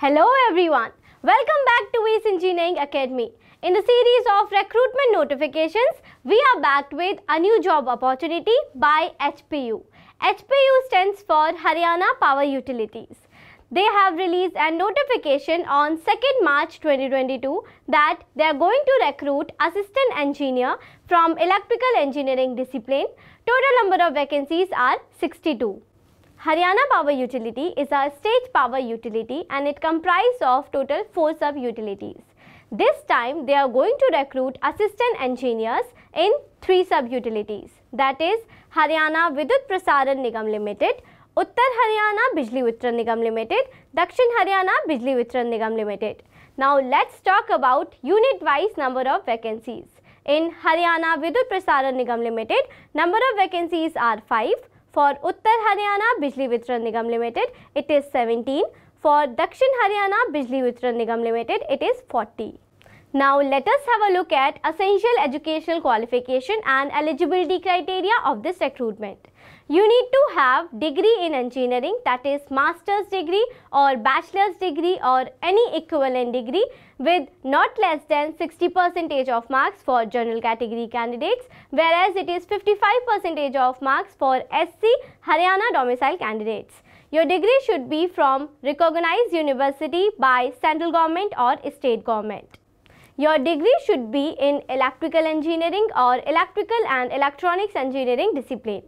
Hello everyone. Welcome back to Ace Engineering Academy. In the series of recruitment notifications, we are backed with a new job opportunity by HPU. HPU stands for Haryana Power Utilities. They have released a notification on 2nd March 2022 that they are going to recruit assistant engineer from electrical engineering discipline. Total number of vacancies are 62. Haryana Power Utility is a state power utility and it comprises of total 4 sub-utilities. This time they are going to recruit assistant engineers in 3 sub-utilities that is Haryana Vidyut Prasaran Nigam Limited, Uttar Haryana Bijli Vitran Nigam Limited, Dakshin Haryana Bijli Vitran Nigam Limited. Now let's talk about unit wise number of vacancies. In Haryana Vidyut Prasaran Nigam Limited, number of vacancies are 5. For Uttar Haryana Bijli Vitran Nigam Limited, it is 17. For Dakshin Haryana Bijli Vitran Nigam Limited, it is 40. Now let us have a look at essential educational qualification and eligibility criteria of this recruitment. You need to have degree in engineering that is master's degree or bachelor's degree or any equivalent degree with not less than 60 percentage of marks for general category candidates whereas it is 55 percentage of marks for SC Haryana domicile candidates. Your degree should be from recognized university by central government or state government. Your degree should be in electrical engineering or electrical and electronics engineering discipline.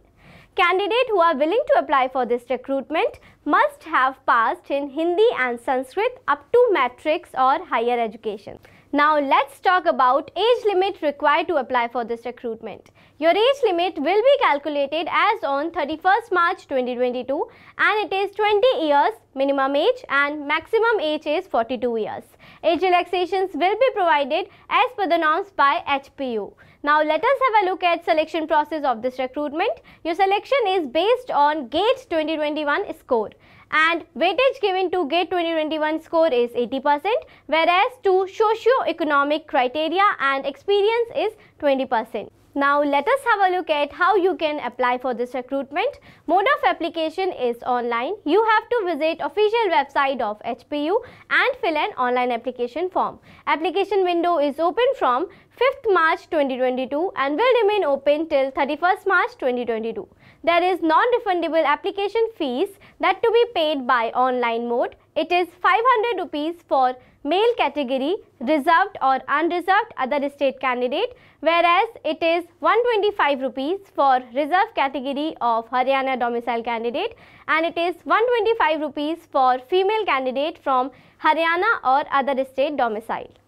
Candidates who are willing to apply for this recruitment must have passed in Hindi and Sanskrit up to matric or higher education. Now let's talk about age limit required to apply for this recruitment. Your age limit will be calculated as on 31st March 2022 and it is 20 years minimum age and maximum age is 42 years. Age relaxations will be provided as per the norms by HPU. Now let us have a look at selection process of this recruitment. Your selection is based on GATE 2021 score and weightage given to GATE 2021 score is 80% whereas to socio-economic criteria and experience is 20%. Now let us have a look at how you can apply for this recruitment. Mode of application is online. You have to visit official website of HPU and fill an online application form. Application window is open from 5th March 2022 and will remain open till 31st March 2022. There is non-refundable application fees that to be paid by online mode. It is 500 rupees for male category reserved or unreserved other state candidate whereas it is 125 rupees for reserved category of Haryana domicile candidate and it is 125 rupees for female candidate from Haryana or other state domicile.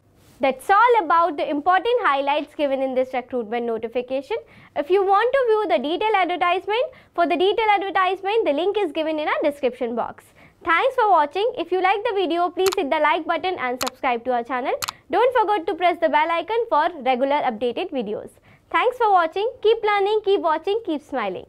That's all about the important highlights given in this recruitment notification. If you want to view the detailed advertisement, for the detailed advertisement, the link is given in our description box. Thanks for watching. If you like the video, please hit the like button and subscribe to our channel. Don't forget to press the bell icon for regular updated videos. Thanks for watching. Keep learning, keep watching, keep smiling.